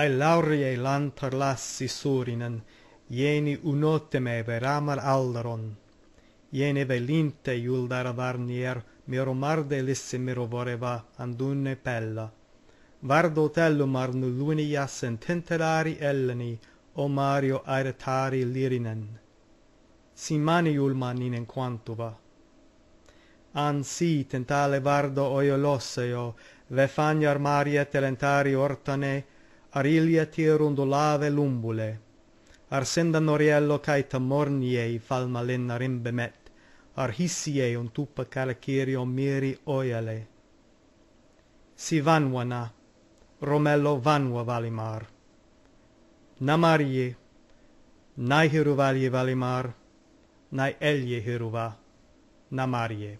ai lauriei lantar lassi surinen ieni unoteme veramar alleron. Iene velinte iuldar varnier miromarde lisse mirovoreva andunne pella. Vardo tellum jassen sententelari elleni o mario airetari lirinen. Simani ulmaninen quantuva ansi tentale vardo oio losseo ve fagnar marie telentari ortane Ariliati rondolave lumbule. Arsenda noriello cae tamorniei falmalenna rimbemet. arhissie un tupa calacirio miri oiale. Si vanwana Romello vanwa valimar. Namarie, nai hiruvalie valimar, nai elie hiruva, namarie.